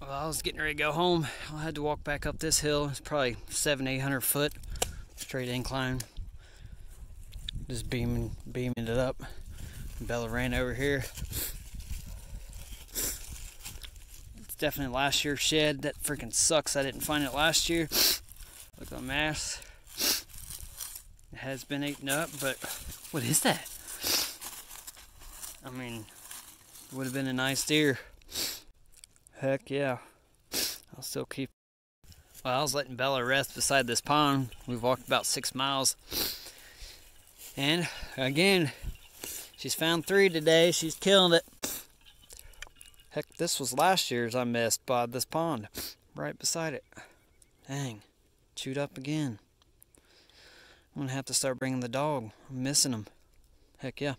Well, I was getting ready to go home. I had to walk back up this hill. It's probably seven, eight hundred foot, straight incline. Just beaming, beaming it up. Bella ran over here. It's definitely last year's shed. That freaking sucks. I didn't find it last year. Look at the mass. It has been eaten up, but what is that? I mean, would have been a nice deer. Heck yeah. I'll still keep. Well, I was letting Bella rest beside this pond. We've walked about six miles. And again, she's found three today. She's killing it. Heck, this was last year's I missed by this pond. Right beside it. Dang. Chewed up again. I'm gonna have to start bringing the dog. I'm missing him. Heck yeah.